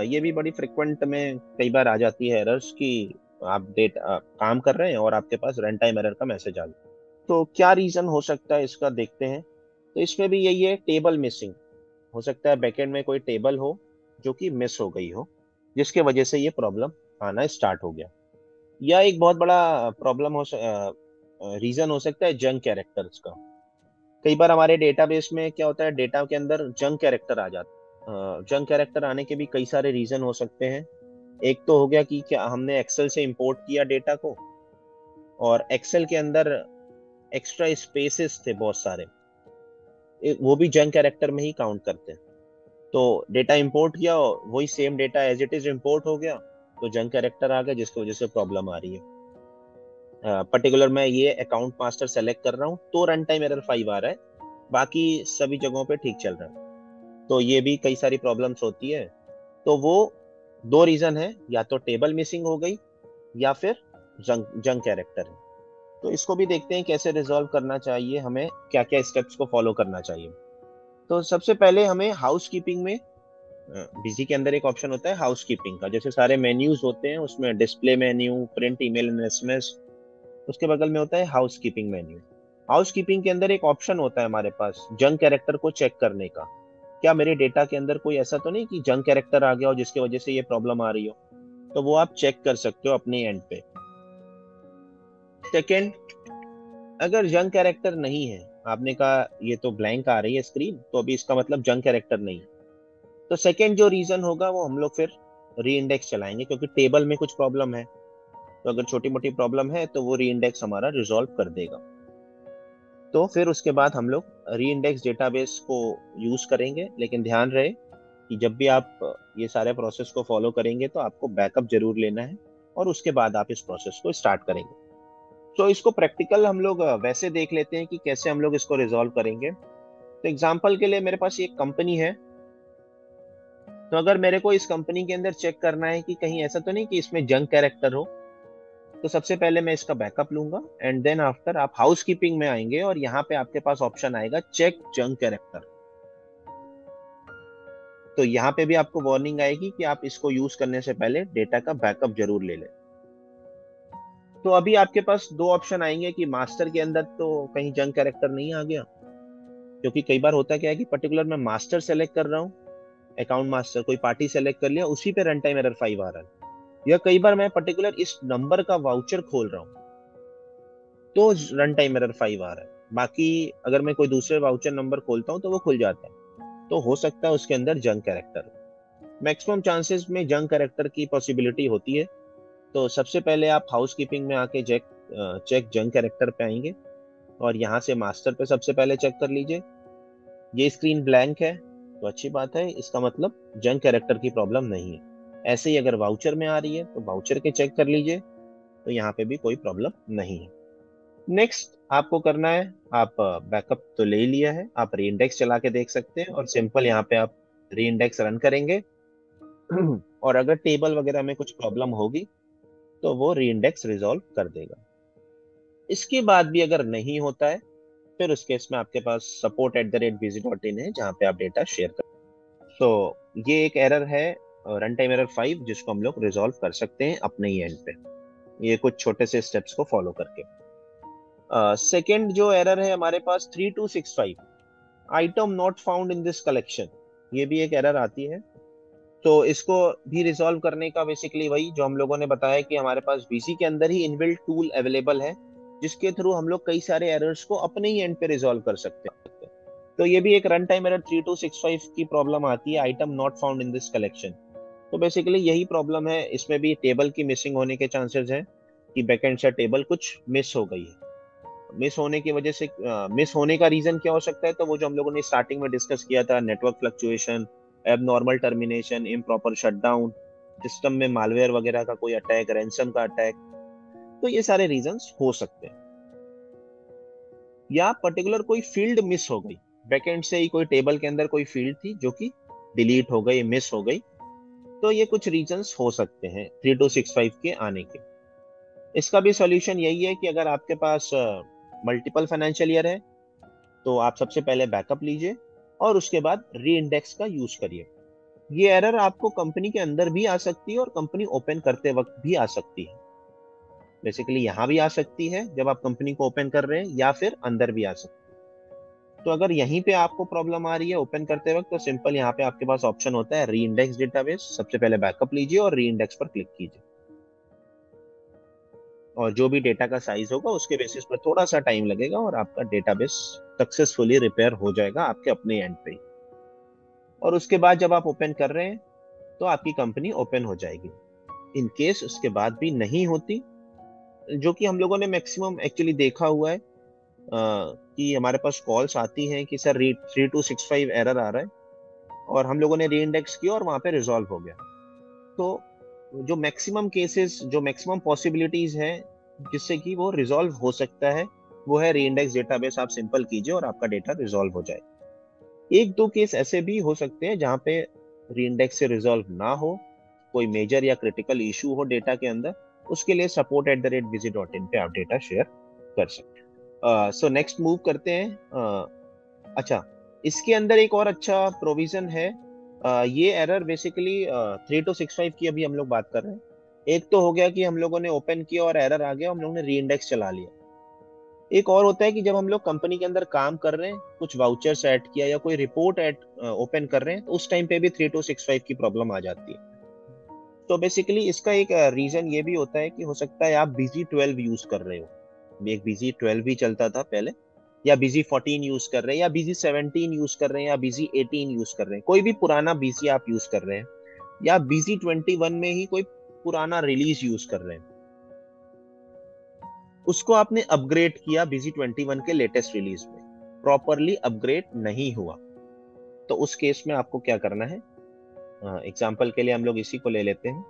ये भी बड़ी फ्रिक्वेंट में कई बार आ जाती है एरर्स कि, आप डेट काम कर रहे हैं और आपके पास रन टाइम एरर का मैसेज आ गया। तो क्या रीजन हो सकता है इसका देखते हैं। तो इसमें भी यही है टेबल मिसिंग हो सकता है बैकेंड में कोई टेबल हो जो कि मिस हो गई हो, जिसके वजह से ये प्रॉब्लम आना स्टार्ट हो गया। या एक बहुत बड़ा प्रॉब्लम हो रीजन हो सकता है जंक कैरेक्टर्स का। कई बार हमारे डेटाबेस में क्या होता है डेटा के अंदर जंक कैरेक्टर आ जाता जंक कैरेक्टर आने के भी कई सारे रीजन हो सकते हैं। एक तो हो गया कि क्या हमने एक्सेल से इंपोर्ट किया डेटा को, और एक्सेल के अंदर एक्स्ट्रा स्पेसेस थे बहुत सारे। वो भी जंक कैरेक्टर में ही काउंट करते हैं। तो डेटा इंपोर्ट किया वही same data as it is import हो गया तो जंक कैरेक्टर आ गया जिसकी वजह से प्रॉब्लम आ रही है। पर्टिकुलर uh, मैं ये अकाउंट मास्टर सेलेक्ट कर रहा हूँ तो रन टाइम एरर फाइव आ रहा है बाकी सभी जगहों पे ठीक चल रहा है। तो ये भी कई सारी प्रॉब्लम्स होती है। तो वो दो रीजन है या तो टेबल मिसिंग हो गई या फिर जंक जंक कैरेक्टर है। तो इसको भी देखते हैं कैसे रिजॉल्व करना चाहिए, हमें क्या क्या स्टेप्स को फॉलो करना चाहिए। तो सबसे पहले हमें हाउस कीपिंग में बिज़ी के अंदर एक ऑप्शन होता है हाउस कीपिंग का। जैसे सारे मेन्यूज होते हैं, उसमें display menu print email and SMS उसके बगल में होता है house keeping menu house keeping के अंदर एक ऑप्शन होता है हमारे पास जंक कैरेक्टर को चेक करने का। क्या मेरे डेटा के अंदर कोई ऐसा तो नहीं कि जंक कैरेक्टर आ गया हो जिसकी वजह से ये प्रॉब्लम आ रही हो? तो वो आप चेक कर सकते हो अपने एंड पे। सेकेंड अगर जंग कैरेक्टर नहीं है, आपने कहा ये तो ब्लैंक आ रही है स्क्रीन तो अभी इसका मतलब जंग कैरेक्टर नहीं तो सेकेंड जो रीजन होगा, वो हम लोग फिर री इंडेक्स चलाएँगे, क्योंकि टेबल में कुछ प्रॉब्लम है। तो अगर छोटी मोटी प्रॉब्लम है तो वो री इंडेक्स हमारा रिजॉल्व कर देगा। तो फिर उसके बाद हम लोग री इंडेक्स डेटाबेस को यूज़ करेंगे, लेकिन ध्यान रहे कि जब भी आप ये सारे प्रोसेस को फॉलो करेंगे तो आपको बैकअप ज़रूर लेना है, और उसके बाद आप इस प्रोसेस को स्टार्ट करेंगे। तो इसको प्रैक्टिकल हम लोग वैसे देख लेते हैं कि कैसे हम लोग इसको रिजॉल्व करेंगे। तो एग्ज़ाम्पल के लिए मेरे पास एक कंपनी है। तो अगर मेरे को इस कंपनी के अंदर चेक करना है कि कहीं ऐसा तो नहीं कि इसमें जंग कैरेक्टर हो तो सबसे पहले मैं इसका बैकअप लूँगा एंड देन आफ्टर आप हाउस कीपिंग में आएँगे और यहाँ पे आपके पास ऑप्शन आएगा चेक जंग कैरेक्टर तो यहाँ पे भी आपको वार्निंग आएगी कि आप इसको यूज़ करने से पहले डेटा का बैकअप ज़रूर ले लें। तो अभी आपके पास दो ऑप्शन आएँगे कि मास्टर के अंदर तो कहीं जंग कैरेक्टर नहीं आ गया। क्योंकि कई बार होता क्या है कि पर्टिकुलर मैं मास्टर सेलेक्ट कर रहा हूँ अकाउंट मास्टर कोई पार्टी सेलेक्ट कर लिया, उसी पे रन टाइम एरर फाइव आ रहा है। या कई बार मैं पर्टिकुलर इस नंबर का वाउचर खोल रहा हूँ तो रन टाइम एरर फाइव आ रहा है। बाकी अगर मैं कोई दूसरे वाउचर नंबर खोलता हूँ तो वो खुल जाता है। तो हो सकता है उसके अंदर जंग कैरेक्टर मैक्सिमम चांसेस में जंग कैरेक्टर की पॉसिबिलिटी होती है। तो सबसे पहले आप हाउस कीपिंग में आके चेक चेक जंग कैरेक्टर पे आएँगे और यहाँ से मास्टर पे सबसे पहले चेक कर लीजिए। ये स्क्रीन ब्लैंक है तो अच्छी बात है, इसका मतलब जंग कैरेक्टर की प्रॉब्लम नहीं है। ऐसे ही अगर वाउचर में आ रही है तो वाउचर के चेक कर लीजिए तो यहाँ पे भी कोई प्रॉब्लम नहीं है। नेक्स्ट आपको करना है, आप बैकअप तो ले लिया है, आप री इंडेक्स चला के देख सकते हैं और सिंपल यहाँ पे आप री इंडेक्स रन करेंगे। (clears throat) और अगर टेबल वगैरह में कुछ प्रॉब्लम होगी तो वो री इंडेक्स रिजॉल्व कर देगा। इसके बाद भी अगर नहीं होता है फिर उस केस में आपके पास support at the rate Busy dot in है जहाँ पे आप डेटा शेयर कर तो ये एक एरर है रन टाइम एरर फाइव जिसको हम लोग रिजोल्व कर सकते हैं अपने ही एंड पे। ये कुछ छोटे से स्टेप्स को फॉलो करके। सेकेंड uh, जो एरर है हमारे पास three two six five item not found in this collection ये भी एक एरर आती है। तो इसको भी रिजॉल्व करने का बेसिकली वही जो हम लोगों ने बताया कि हमारे पास बीसी के अंदर ही इनबिल्ट टूल अवेलेबल है, जिसके थ्रू हम लोग कई सारे एरर्स को अपने ही एंड पे रिजोल्व कर सकते हैं। तो ये भी एक run time error three two six five की प्रॉब्लम आती है item not found in this collection तो बेसिकली यही प्रॉब्लम है, इसमें भी टेबल की मिसिंग होने के चांसेस हैं कि बैकेंड से टेबल कुछ मिस हो गई है। मिस होने की वजह से मिस होने का रीजन क्या हो सकता है तो वो जो हम लोगों ने स्टार्टिंग में डिस्कस किया था network fluctuation abnormal termination improper shutdown system में मालवेयर वगैरह का कोई अटैक रैंसम का अटैक तो ये सारे रीजंस हो सकते हैं। या पर्टिकुलर कोई फ़ील्ड मिस हो गई। बैकेंड से ही कोई टेबल के अंदर कोई फ़ील्ड थी जो कि डिलीट हो गई मिस हो गई तो ये कुछ रीजंस हो सकते हैं थ्री टू सिक्स फाइव के आने के। इसका भी सॉल्यूशन यही है कि अगर आपके पास मल्टीपल फाइनेंशियल ईयर है तो आप सबसे पहले बैकअप लीजिए। और उसके बाद री इंडेक्स का यूज़ करिए। ये एरर आपको कंपनी के अंदर भी आ सकती है और कंपनी ओपन करते वक्त भी आ सकती है। बेसिकली यहाँ भी आ सकती है जब आप कंपनी को ओपन कर रहे हैं या फिर अंदर भी आ सकती है। तो अगर यहीं पे आपको प्रॉब्लम आ रही है ओपन करते वक्त तो सिंपल यहाँ पे आपके पास ऑप्शन होता है री इंडेक्स डेटाबेस सबसे पहले बैकअप लीजिए और री इंडेक्स पर क्लिक कीजिए। और जो भी डेटा का साइज़ होगा उसके बेसिस पर थोड़ा सा टाइम लगेगा और आपका डेटाबेस सक्सेसफुली रिपेयर हो जाएगा आपके अपने एंड पे और उसके बाद जब आप ओपन कर रहे हैं तो आपकी कंपनी ओपन हो जाएगी। इन केस उसके बाद भी नहीं होती जो कि हम लोगों ने मैक्सिमम एक्चुअली देखा हुआ है आ, कि हमारे पास कॉल्स आती हैं कि sir three two six five error आ रहा है और हम लोगों ने री इंडेक्स किया और वहाँ पे रिजॉल्व हो गया। तो जो मैक्सिमम केसेस जो मैक्सिमम पॉसिबिलिटीज हैं जिससे कि वो रिजॉल्व हो सकता है वो है री इंडेक्स डेटाबेस आप सिंपल कीजिए और आपका डेटा रिजॉल्व हो जाए। एक दो केस ऐसे भी हो सकते हैं जहाँ पे री इंडेक्स से रिजॉल्व ना हो कोई मेजर या क्रिटिकल इशू हो डेटा के अंदर उसके लिए support at the rate Busy dot in पे आप डेटा शेयर कर सकते हैं। सो नेक्स्ट मूव करते हैं। uh, अच्छा इसके अंदर एक और अच्छा प्रोविज़न है। uh, ये error basically three two six five की अभी हम लोग बात कर रहे हैं। एक तो हो गया कि हम लोगों ने ओपन किया और एरर आ गया, हम लोगों ने री इंडेक्स चला लिया। एक और होता है कि जब हम लोग कंपनी के अंदर काम कर रहे हैं, कुछ वाउचर्स ऐड किया या कोई रिपोर्ट ऐड ओपन कर रहे हैं तो उस टाइम पे भी थ्री टू सिक्स फाइव की प्रॉब्लम आ जाती है। तो बेसिकली इसका एक रीजन ये भी होता है कि हो सकता है आप बिज़ी ट्वेल्व यूज़ कर रहे हो। एक बिज़ी ट्वेल्व भी चलता था पहले, या बिज़ी फोर्टीन यूज़ कर रहे हैं, या बिज़ी सेवनटीन यूज़ कर रहे हैं, या बिज़ी एटीन यूज़ कर रहे हैं। कोई भी पुराना बिज़ी आप यूज़ कर रहे हैं, या बिज़ी ट्वेंटी वन में ही कोई पुराना रिलीज़ यूज़ कर रहे हैं। उसको आपने अपग्रेड किया बिज़ी 21 के लेटेस्ट रिलीज़ में। प्रॉपरली अपग्रेड नहीं हुआ। तो उस केस में आपको क्या करना है? एग्ज़ाम्पल के लिए हम लोग इसी को ले लेते हैं।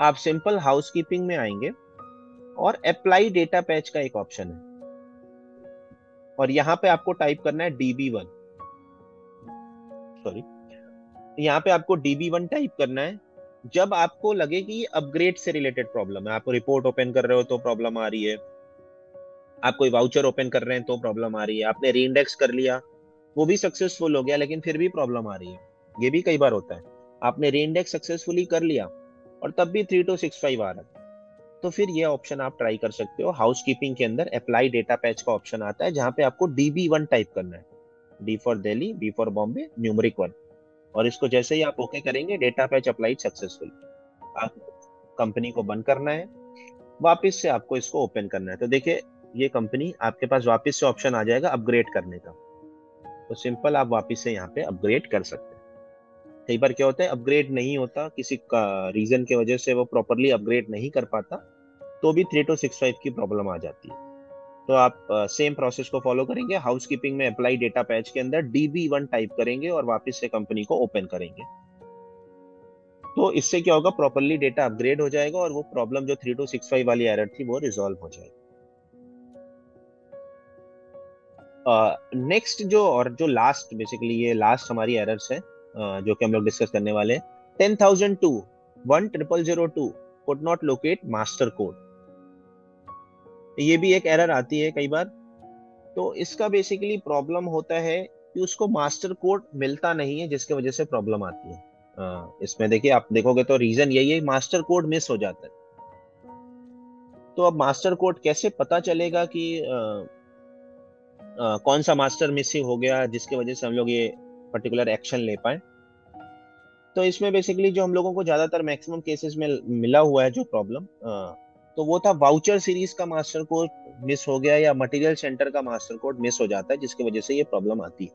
आप सिंपल हाउसकीपिंग में आएँगे और अप्लाई डेटा पैच का एक ऑप्शन है। और यहाँ पे आपको टाइप करना है डीबी वन सॉरी यहाँ पे आपको डीबी वन टाइप करना है। जब आपको लगे कि अपग्रेड से रिलेटेड प्रॉब्लम है आप रिपोर्ट ओपन कर रहे हो तो प्रॉब्लम आ रही है, आप कोई वाउचर ओपन कर रहे हैं तो प्रॉब्लम आ रही है, आपने री इंडेक्स कर लिया, वो भी सक्सेसफुल हो गया, लेकिन फिर भी प्रॉब्लम आ रही है। ये भी कई बार होता है। आपने री इंडेक्स सक्सेसफुली कर लिया और तब भी थ्री टू सिक्स फाइव आ रहा है। तो फिर ये ऑप्शन आप ट्राई कर सकते हो। हाउस कीपिंग के अंदर अप्लाई डेटा पैच का ऑप्शन आता है, जहाँ पे आपको डीबी वन टाइप करना है। D for Delhi B for Bombay numeric one और इसको जैसे ही आप ओके करेंगे डेटा पैच अप्लाइड सक्सेसफुल आप कंपनी को बंद करना है, वापस से आपको इसको ओपन करना है। तो देखिए, ये कंपनी आपके पास वापस से ऑप्शन आ जाएगा अपग्रेड करने का। तो सिंपल आप वापस से यहाँ पे अपग्रेड कर सकते हैं। कई बार क्या होता है अपग्रेड नहीं होता, किसी का रीजन की वजह से वो प्रॉपरली अपग्रेड नहीं कर पाता तो भी थ्री टू सिक्स फाइव की प्रॉब्लम आ जाती है। तो आप सेम प्रोसेस को फॉलो करेंगे हाउस कीपिंग में अप्लाई डेटा पैच के अंदर डीबी वन टाइप करेंगे और वापस से कंपनी को ओपन करेंगे। तो इससे क्या होगा प्रॉपरली डेटा अपग्रेड हो जाएगा और वो प्रॉब्लम जो थ्री टू सिक्स फाइव वाली एरर थी वो रिजोल्व हो जाएगी। नेक्स्ट uh, जो और जो लास्ट बेसिकली ये लास्ट हमारी एरर्स है uh, जो कि हम लोग डिस्कस करने वाले हैं ten thousand two one triple zero two could not locate master code ये भी एक एरर आती है कई बार। तो इसका बेसिकली प्रॉब्लम होता है कि उसको मास्टर कोड मिलता नहीं है जिसकी वजह से प्रॉब्लम आती है। आ, इसमें देखिए आप देखोगे तो रीजन यही है मास्टर कोड मिस हो जाता है। तो अब मास्टर कोड कैसे पता चलेगा कि आ, आ, कौन सा मास्टर मिस हो गया जिसकी वजह से हम लोग ये पर्टिकुलर एक्शन ले पाए? तो इसमें बेसिकली जो हम लोगों को ज़्यादातर मैक्सिमम केसेस में मिला हुआ है जो प्रॉब्लम तो वो था वाउचर सीरीज़ का मास्टर कोड मिस हो गया या मटेरियल सेंटर का मास्टर कोड मिस हो जाता है, जिसकी वजह से ये प्रॉब्लम आती है।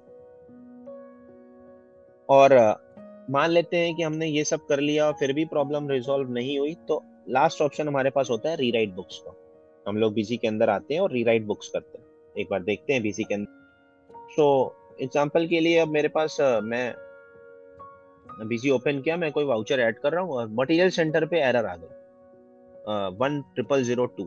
और मान लेते हैं कि हमने ये सब कर लिया और फिर भी प्रॉब्लम रिजॉल्व नहीं हुई तो लास्ट ऑप्शन हमारे पास होता है रीराइट बुक्स का। हम लोग बीसी के अंदर आते हैं और रीराइट बुक्स करते हैं। एक बार देखते हैं बीसी के अंदर। सो एग्ज़ाम्पल के लिए अब मेरे पास मैं बीसी ओपन किया, मैं कोई वाउचर ऐड कर रहा हूँ और मटेरियल सेंटर पे एरर आ गई वन ट्रिपल ज़ीरो टू।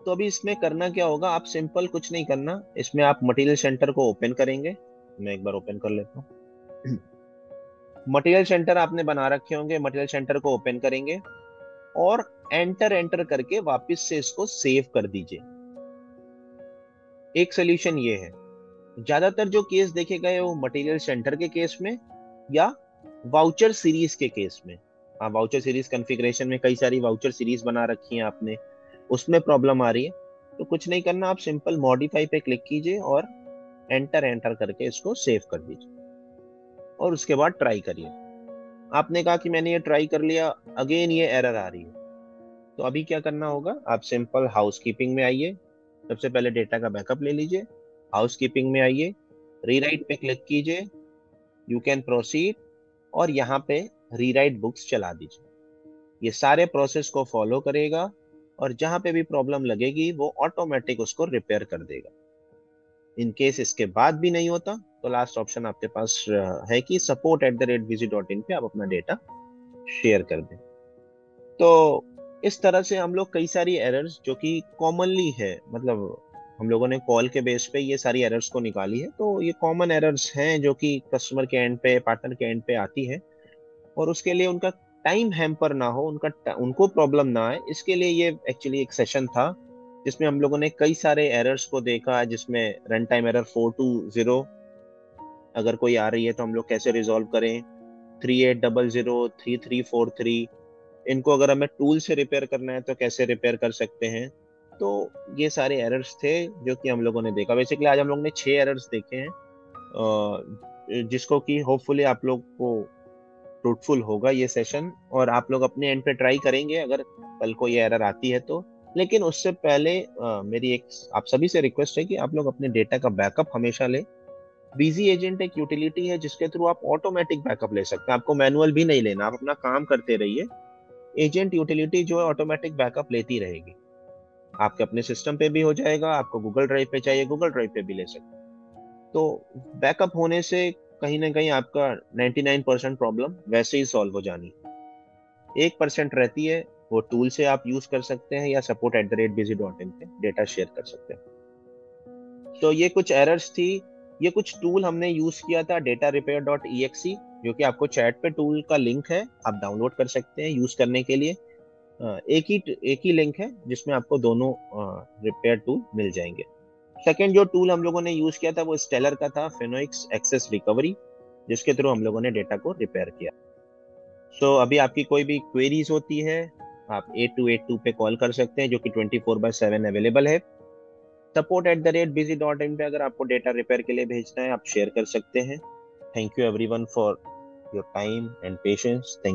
तो अभी इसमें करना क्या होगा, आप सिंपल कुछ नहीं करना। इसमें आप मटेरियल सेंटर को ओपन करेंगे। मैं एक बार ओपन कर लेता हूँ। (clears throat) मटेरियल सेंटर आपने बना रखे होंगे, मटेरियल सेंटर को ओपन करेंगे और एंटर एंटर करके वापस से इसको सेव कर दीजिए। एक सोल्यूशन ये है, ज़्यादातर जो केस देखे गए वो मटेरियल सेंटर के केस में या वाउचर सीरीज़ के केस में। हाँ वाउचर सीरीज़ कॉन्फ़िगरेशन में कई सारी वाउचर सीरीज़ बना रखी है आपने। उसमें प्रॉब्लम आ रही है। तो कुछ नहीं करना, आप सिंपल मॉडिफाई पे क्लिक कीजिए और एंटर एंटर करके इसको सेव कर दीजिए। और उसके बाद ट्राई करिए। आपने कहा कि मैंने ये ट्राई कर लिया अगेन ये एरर आ रही है। तो अभी क्या करना होगा, आप सिंपल हाउस कीपिंग में आइए। सबसे पहले डेटा का बैकअप ले लीजिए। हाउस कीपिंग में आइए। रीराइट पे क्लिक कीजिए। यू कैन प्रोसीड और यहाँ पे रीराइट बुक्स चला दीजिए। ये सारे प्रोसेस को फॉलो करेगा और जहाँ पे भी प्रॉब्लम लगेगी, वो ऑटोमेटिक उसको रिपेयर कर देगा। इन केस इसके बाद भी नहीं होता तो लास्ट ऑप्शन आपके पास है कि support at the rate Busy dot in पे आप अपना डेटा शेयर कर दें। तो इस तरह से हम लोग कई सारी एरर्स जो कि कॉमनली है मतलब हम लोगों ने कॉल के बेस पे ये सारी एरर्स को निकाली है तो ये कॉमन एरर्स हैं जो कि कस्टमर के एंड पे पार्टनर के एंड पे आती है। और उसके लिए उनका टाइम हैम्पर ना हो, उनका उनको प्रॉब्लम ना आए, इसके लिए ये एक्चुअली एक सेशन था, जिसमें हम लोगों ने कई सारे एरर्स को देखा, जिसमें run time error four two zero अगर कोई आ रही है तो हम लोग कैसे रिजोल्व करें? Three eight double zero three three four three इनको अगर हमें टूल से रिपेयर करना है तो कैसे रिपेयर कर सकते हैं? तो ये सारे एरर्स थे, जो कि हम लोगों ने देखा। बेसिकली आज हम लोग ने छह एरर्स देखे हैं जिसको कि होपफुली आप लोग को फ्रूटफुल होगा ये सेशन और आप लोग अपने एंड पे ट्राई करेंगे अगर कल को ये एरर आती है तो। लेकिन उससे पहले आ, मेरी एक आप सभी से रिक्वेस्ट है कि आप लोग अपने डेटा का बैकअप हमेशा ले। बीजी एजेंट एक यूटिलिटी है जिसके थ्रू आप ऑटोमेटिक बैकअप ले सकते हैं। आपको मैनुअल भी नहीं लेना आप अपना काम करते रहिए। एजेंट यूटिलिटी जो है ऑटोमेटिक बैकअप लेती रहेगी। आपके अपने सिस्टम पे भी हो जाएगा आपको गूगल ड्राइव पे चाहिए गूगल ड्राइव पे भी ले सकते तो बैकअप होने से कहीं ना कहीं आपका 99 परसेंट प्रॉब्लम वैसे ही सॉल्व हो जानी। एक परसेंट रहती है, वो टूल से आप यूज़ कर सकते हैं या support at the rate Busy dot in पे डेटा शेयर कर सकते हैं। तो ये कुछ एरर्स थी, ये कुछ टूल हमने यूज़ किया था डेटा रिपेयर डॉट ई जो कि आपको चैट पे टूल का लिंक है, आप डाउनलोड कर सकते हैं यूज़ करने के लिए। एक ही एक ही लिंक है जिसमें आपको दोनों रिपेयर टूल मिल जाएँगे। सेकेंड जो टूल हम लोगों ने यूज़ किया था वो स्टेलर का था फिनोइक्स एक्सेस रिकवरी जिसके थ्रू हम लोगों ने डेटा को रिपेयर किया। सो so, अभी आपकी कोई भी क्वेरीज होती है आप एट टू एट टू पे कॉल कर सकते हैं जो कि twenty four by seven available है। Support at the rate Busy dot in पे अगर आपको डेटा रिपेयर के लिए भेजना है आप शेयर कर सकते हैं। Thank you everyone for your time and patience thank